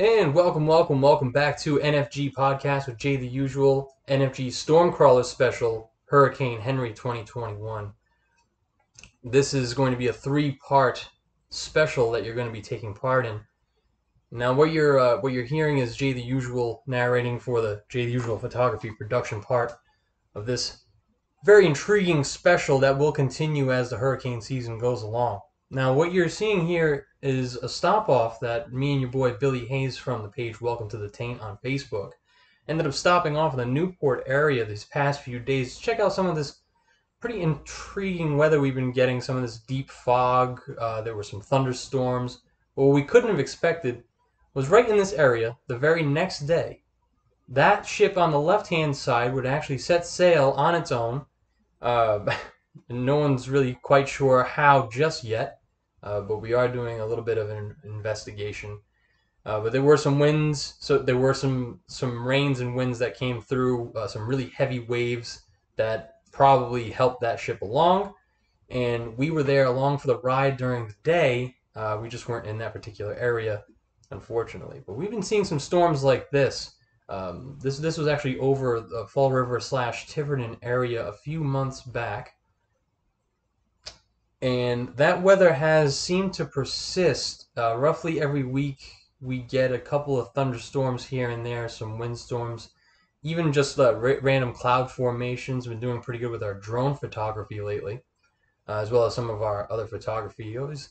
And welcome, welcome, welcome back to NFG Podcast with Jay the Usual, NFG Stormcrawler Special, Hurricane Henri 2021. This is going to be a three part special that you're going to be taking part in. Now, what you're uh, what you're hearing is Jay the Usual narrating for the Jay the Usual photography production part of this very intriguing special that will continue as the hurricane season goes along. Now, what you're seeing here is a stop off that me and your boy Billy Haze from the page Welcome to the Taint on Facebook ended up stopping off in the Newport area these past few days to check out some of this pretty intriguing weather we've been getting. Some of this deep fog. Uh, there were some thunderstorms. But what we couldn't have expected was right in this area the very next day. That ship on the left hand side would actually set sail on its own. Uh, and no one's really quite sure how just yet uh, but we are doing a little bit of an investigation. Uh, but there were some winds, so there were some some rains and winds that came through, uh, some really heavy waves that probably helped that ship along. And we were there along for the ride during the day. Uh, we just weren't in that particular area, unfortunately. But we've been seeing some storms like this. Um, this this was actually over the Fall River slash Tiverton area a few months back and that weather has seemed to persist. Uh, roughly every week, we get a couple of thunderstorms here and there, some windstorms, even just uh, ra- random cloud formations. Been doing pretty good with our drone photography lately, uh, as well as some of our other photography. You always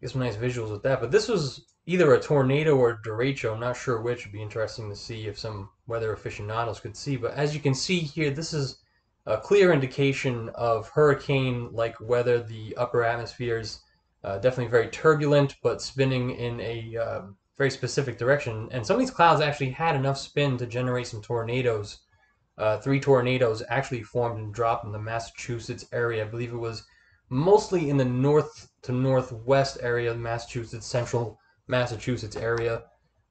get some nice visuals with that. But this was either a tornado or a derecho. I'm not sure which. It'd be interesting to see if some weather aficionados could see. But as you can see here, this is a clear indication of hurricane-like weather. The upper atmosphere is uh, definitely very turbulent, but spinning in a uh, very specific direction. And some of these clouds actually had enough spin to generate some tornadoes. Uh, three tornadoes actually formed and dropped in the Massachusetts area. I believe it was mostly in the north to northwest area of Massachusetts, central Massachusetts area,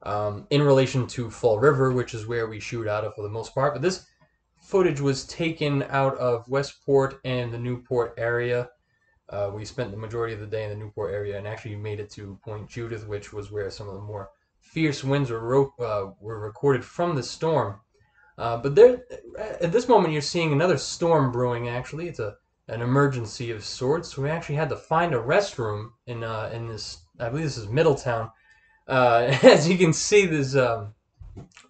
um, in relation to Fall River, which is where we shoot out of for the most part. But this footage was taken out of Westport and the Newport area. Uh, we spent the majority of the day in the Newport area and actually made it to Point Judith, which was where some of the more fierce winds were, ro- uh, were recorded from the storm. Uh, but there, at this moment, you're seeing another storm brewing. Actually, it's a an emergency of sorts. We actually had to find a restroom in uh, in this. I believe this is Middletown. Uh, as you can see, there's um,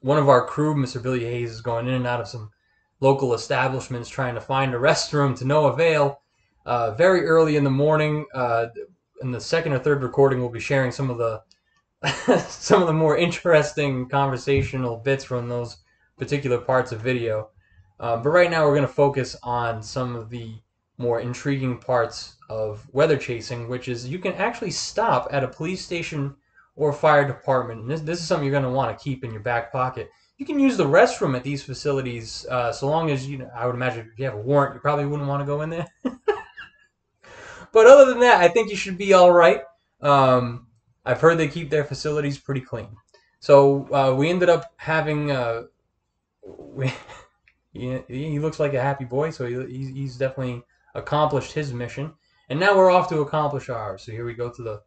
one of our crew, Mr. Billy Haze, is going in and out of some local establishments trying to find a restroom to no avail. Uh, very early in the morning, uh, in the second or third recording, we'll be sharing some of the some of the more interesting conversational bits from those particular parts of video. Uh, but right now, we're going to focus on some of the more intriguing parts of weather chasing, which is you can actually stop at a police station or fire department. And this, this is something you're going to want to keep in your back pocket you can use the restroom at these facilities uh, so long as you know, I would imagine if you have a warrant, you probably wouldn't want to go in there. but other than that, I think you should be all right. Um, I've heard they keep their facilities pretty clean. So uh, we ended up having. Uh, we, he, he looks like a happy boy, so he, he's definitely accomplished his mission. And now we're off to accomplish ours. So here we go to the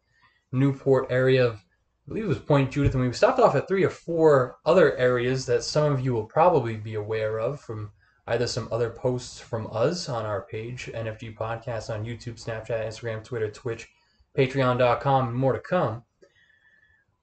Newport area of believe it was Point Judith, and we stopped off at three or four other areas that some of you will probably be aware of from either some other posts from us on our page, NFG Podcast on YouTube, Snapchat, Instagram, Twitter, Twitch, Patreon.com, and more to come.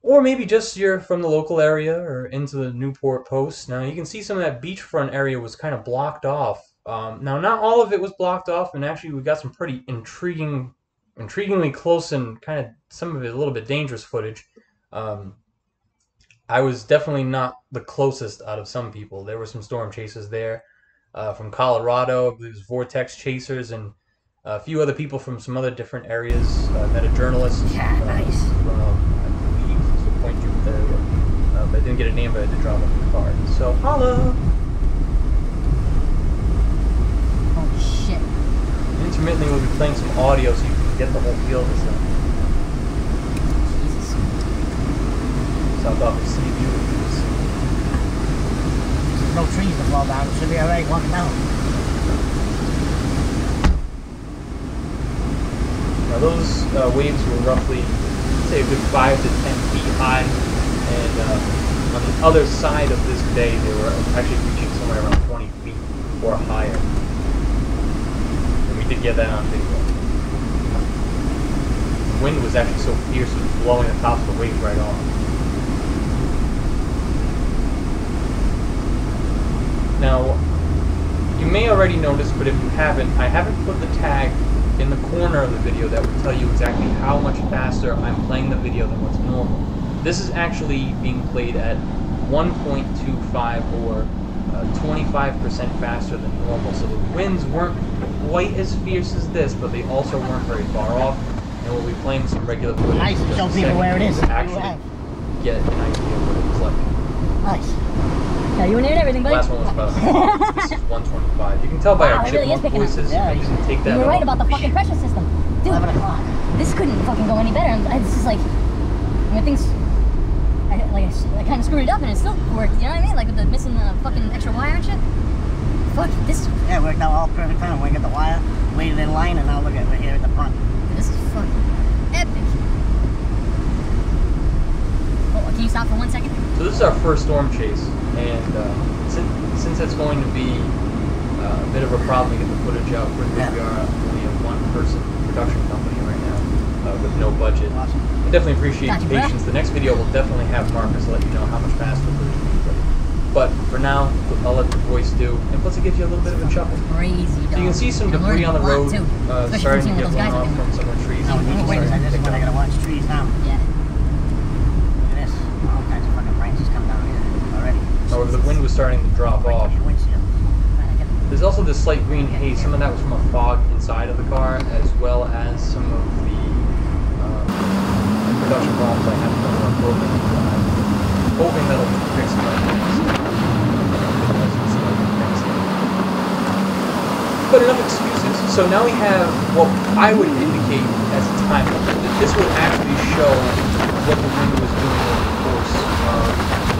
Or maybe just you're from the local area or into the Newport Post. Now you can see some of that beachfront area was kind of blocked off. Um, now not all of it was blocked off, and actually we got some pretty intriguing, intriguingly close and kind of some of it a little bit dangerous footage. Um, I was definitely not the closest out of some people. There were some storm chasers there uh, from Colorado. It was Vortex Chasers and a few other people from some other different areas. Uh, met a journalist. Yeah, uh, nice. From, I Point Judith area. Uh, but I didn't get a name, but I did drop off the card. So, holla! Holy shit. Intermittently, we'll be playing some audio so you can get the whole feel of this thing. South off of Sea View. There's no trees to fall down. It should be alright walking down. Now those uh, waves were roughly, say, a good five to ten feet high, and uh, on the other side of this bay, they were actually reaching somewhere around 20 feet or higher. And we did get that on video. The wind was actually so fierce, it was blowing the tops of the waves right off. Now, you may already notice, but if you haven't, I haven't put the tag in the corner of the video that will tell you exactly how much faster I'm playing the video than what's normal. This is actually being played at 1.25 or uh, 25% faster than normal, so the winds weren't quite as fierce as this, but they also weren't very far off, and we'll be playing some regular footage. Nice, show people where it is. Actually get an idea of what it was like. Nice. Yeah, you and everything, buddy. Last one was about this is 125. You can tell by Wow, our it really is chipmunk up. voices. Yeah, I you- didn't take that You were right about the fucking pressure system. Dude, 11 o'clock. this couldn't fucking go any better. And It's just like, when things, I, like, I kind of screwed it up and it still worked. You know what I mean? Like with the missing the fucking extra wire and shit. Fuck, this, Yeah, it worked out all perfect time. We got the wire, waited in line, and now look at it, we're here at the front. this is fucking epic. Oh, can you stop for one second? So this is our first storm chase, and uh, since, since it's going to be uh, a bit of a problem to get the footage out, we're, Yeah. we are only a one-person production company right now uh, with no budget. Awesome. I definitely appreciate Gotcha, your bro. patience. The next video will definitely have Marcus let you know how much faster the footage will be. But for now, I'll let the voice do, and plus it gives you a little bit of a chuckle. Crazy, dog. So you can see some debris on the road too. uh, Especially starting to seeing get what blown off from some of the trees. No, and no, leaves wait a starting second. to This is pick when I up. gotta watch trees now. Yeah. at this. All kinds of fucking branches come down here Or the wind was starting to drop off. on your windshield. Alright, I get it. There's also this slight green haze. Some of that was from a fog inside of the car, as well as some of the uh, production problems I had clothing. I'm hoping that'll fix my But enough excuses. So now we have what I would indicate as a time limit. This would actually show what the wind was doing over the course of the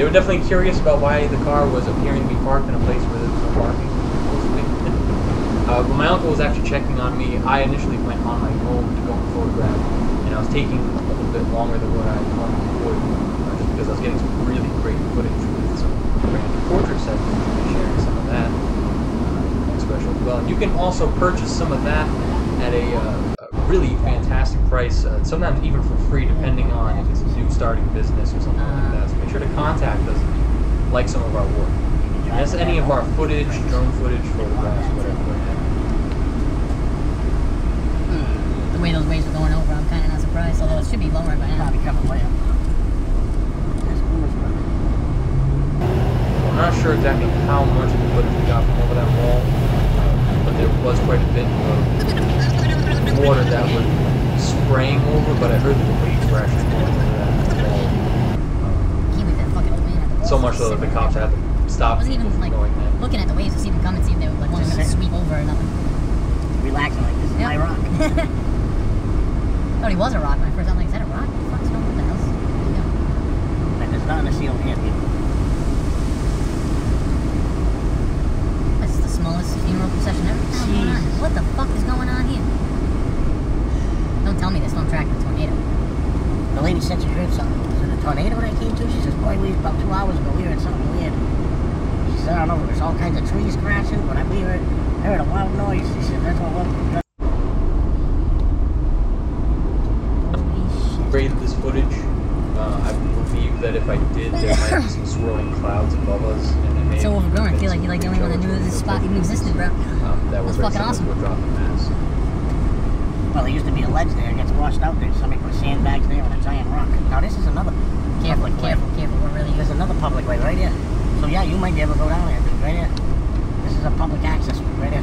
they were definitely curious about why the car was appearing to be parked in a place where there was no parking. Uh, when my uncle was actually checking on me, I initially went on my own to go and photograph, and I was taking a little bit longer than what I normally would, uh, because I was getting some really great footage with some brand new portrait sets, we'll be sharing some of that uh, special as well. And you can also purchase some of that at a, uh, a really fantastic price, uh, sometimes even for free, depending on if it's a new starting business or something like that. Make sure to contact us like some of our work. And that's any of our footage, drone footage, photographs, whatever. The way those waves are going over, I'm kind of not surprised. Although it should be lower by now. Probably coming way up. That's cool as well. I'm not sure exactly how much of the footage we got from over that wall, uh, but there was quite a bit of water that was spraying over, but I heard that the waves were actually going over that wall. Can't believe that fucking old man had the So much to so that sit the there. cops had to stop wasn't even from like going there. looking at the waves to see them coming, see if they were like one Just going to sit. sweep over or nothing. Relaxing like this is Yeah. my rock. Thought he was a rock when I first. I'm like, is that a rock? What the fuck's going on? What the hell's? Yeah. Like, there's nothing to see over here, people. That's the smallest funeral procession ever. What's going on? What the fuck is going on here? Don't tell me this don't track the tornado. The lady said she heard something. Was it a tornado that I came to? She says, boy, we about two hours ago, we heard something weird. She said, I don't know, there's all kinds of trees crashing, but I we heard, I heard a loud noise. She said, that's what was. Rated this footage. Uh, I believe that if I did, there might be some swirling clouds above us, and it may So overgrown. I feel like you're like the only one that knew this spot even existed, bro. Um, that was That's fucking awesome. to a drop mass. Well, there used to be a ledge there. Washed out there. Somebody put sandbags there and a giant rock. Now, this is another Careful, public way. careful, careful. We're really There's another public way right here. So, yeah, you might be able to go down there, dude, right here. This is a public access right here.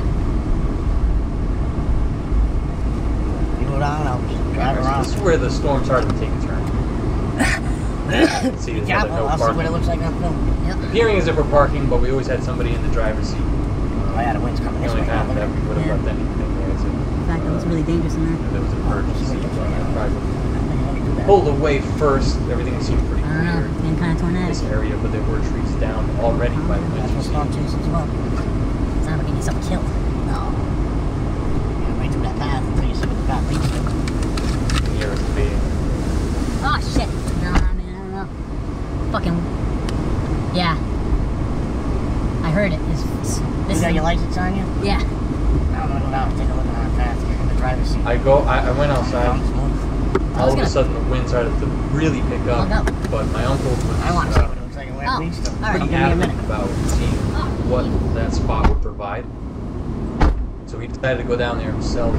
You go down, I'll drive around. This is where the storm started to take a turn. See, there's careful, no I'll see what it looks like on film. Yep. Appearing as if we're parking, but we always had somebody in the driver's seat. Oh yeah, the wind's coming The this way. time that we would have Yeah. left anything there is if In fact, it looks really dangerous in there. there was an emergency. but I probably would Let me do that. pulled away first. Everything seemed pretty I don't know. clear kind of in tornadic. this area, but there were trees down already oh, by the That's what winter storm as well. It's not like getting yourself killed. No. Yeah, right through that path until you see what the path leads to. Being. Oh shit. No, I mean, I don't know. Fucking. Yeah. I heard it. It's, it's, You this got is, your license on you? Yeah. I'm gonna go down and take a look at our path. You're in the driver's seat. I go. I, I went outside. I All of a sudden, the wind started to really pick up. Oh, no. But my uncle was I want to see uh, what it looks like and where Oh, it leads to. all right. pretty Give me a adamant minute. about seeing what that spot would provide. So he decided to go down there himself.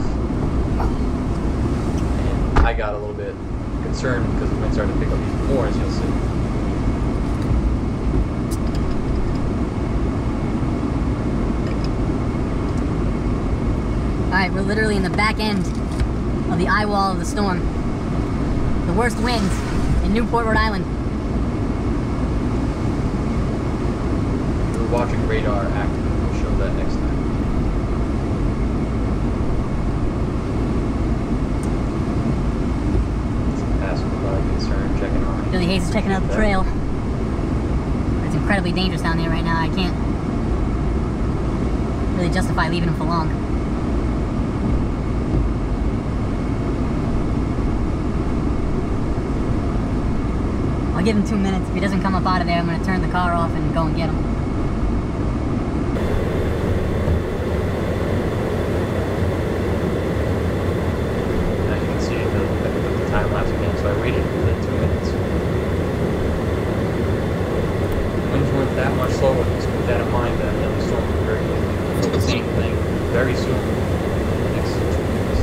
And I got a little bit concerned because the wind started to pick up even more, as you'll see. Alright, we're literally in the back end of the eye wall of the storm. The worst winds in Newport, Rhode Island. We're watching radar active. We'll show that next time. Concern checking on. Billy Haze is checking out the trail. It's incredibly dangerous down there right now. I can't really justify leaving him for long. Give him two minutes. If he doesn't come up out of there, I'm gonna turn the car off and go and get him. That much slower, just keep that in mind that storm was very. Same thing very soon. Next two minutes.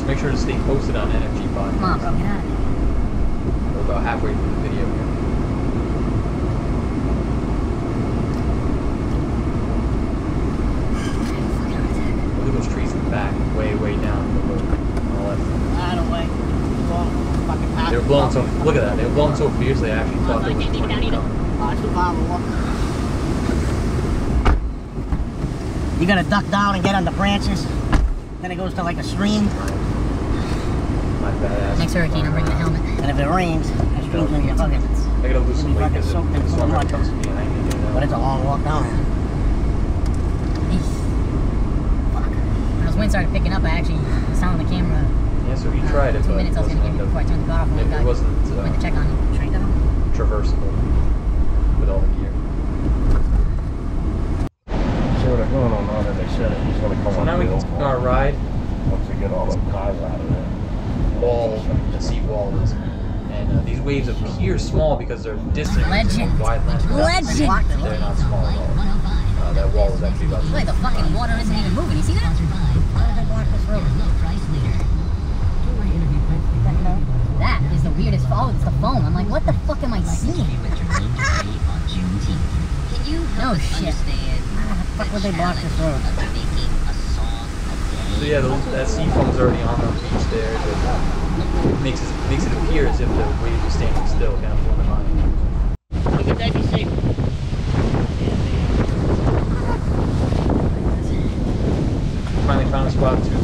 So make sure to stay posted on NFG Come on, Podcast. bro, get out of there. We're about halfway through the video here. Look at those trees in the back, way, way down the road on the left. Out of the way. Long fucking path. They were blowing so. Look at that. They were blowing so fiercely. I actually thought there was a tornado coming. It's too far to walk. You gotta duck down and get on the branches. Then it goes to like a stream. My bad ass. Next hurricane, I'm bringing a helmet. And if it rains, the stream's gonna get fucking. I gotta lose some You'll be weight fucking because soaked in the full of storm mud. comes behind me. You know? But it's a long walk down there. Fuck. When those winds started picking up, I actually was telling the camera yeah, so you uh, tried it, two but minutes I was gonna give you end before I up, turned the car off when it, it wasn't went to uh, check on you. Straight down. traversable with all the gear. See what they're going on now that they said it was gonna come So on now we can Bill take our ride. Once they get all the cars out of there. Wall, the seat wall is. And uh, these waves appear small because they're distant. Legend. Wide length. Legend. They're not small at all. Uh, that wall is actually about. Look, the fucking water isn't even moving. You see that? Why did they block this road? That is the weirdest. Oh, it's the foam. I'm like, what the fuck am I seeing? No shit. Fuck would they block this road? So yeah, that sea foam's already on the beach there. It makes it makes it appear as if the waves are standing still, kind of blowing. Look at that, be safe. Finally found a spot to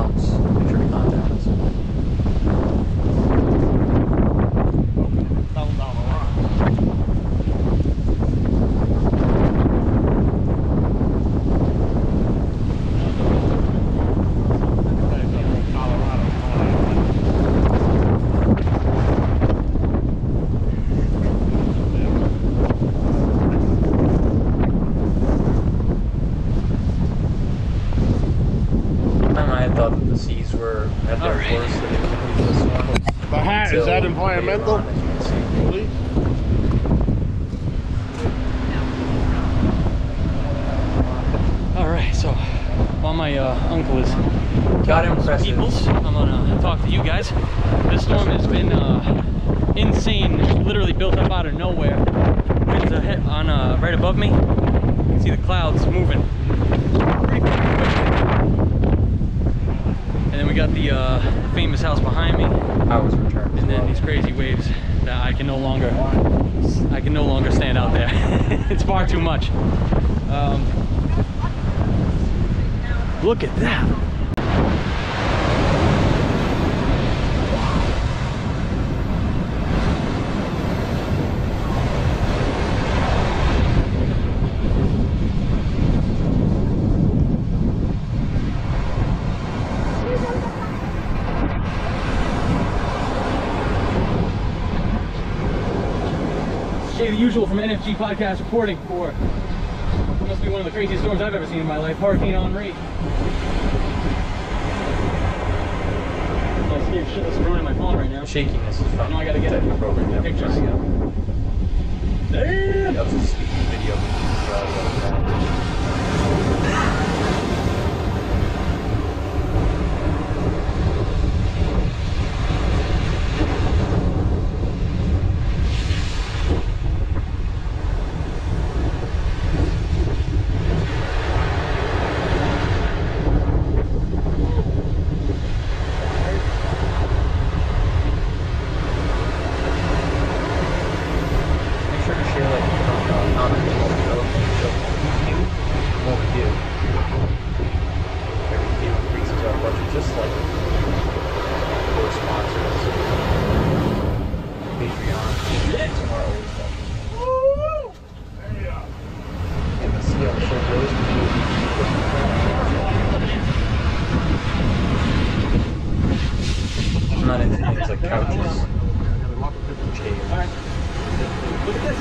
else if you're contactless. As you can see. Police? All right, so while my uh, uncle is Got impressive. peoples, I'm gonna talk to you guys. This storm has been uh, insane. It's literally built up out of nowhere. Winds are hit on uh, right above me. You can see the clouds moving. pretty fucking quickly. And then we got the uh, famous house behind me, Powers returned. as and then these crazy waves that I can no longer, I can no longer stand out there. it's far too much. Um, look at that. Hey, the usual from NFG Podcast reporting for what must be one of the craziest storms I've ever seen in my life, Hurricane Henri. Oh, I'm scared shitless of ruining my phone right now. shakiness is from Now I gotta get the program that we're pictures. Damn! get up to speed video. uh, Make sure to share like uh, comment on what we do, what we do. Every view increases our budget just like for sponsors. Patreon. Some are always helpful. And let's see how the show goes. I'm not into things like couches. Chairs. Alright. Look at this.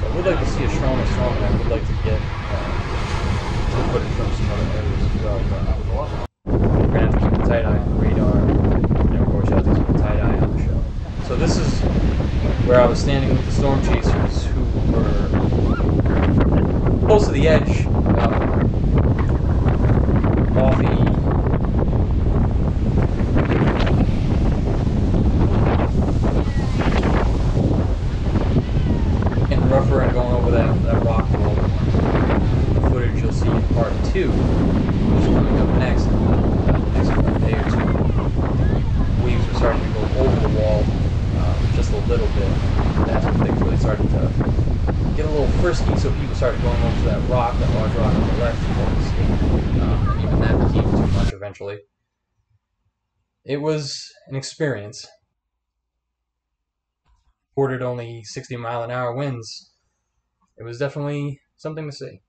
So I would like to see a stronger song, and I would like to get uh, from some other areas as well. But we're gonna have to keep tight eye on the radar, and of course, you have to keep tight eye on the show. So this is where I was standing with the storm chasers, who were close to the edge, um, off the and rougher and going over that, that rock wall. The footage you'll see in part two, which is coming up next, in uh, the next uh, day or two. Waves were starting to go over the wall um, just a little bit. That's when things really started to get a little frisky, so people started going over to that rock, that large rock on the left, and. Um, even that became too much eventually. It was an experience reported only 60 mile an hour winds. It was definitely something to see.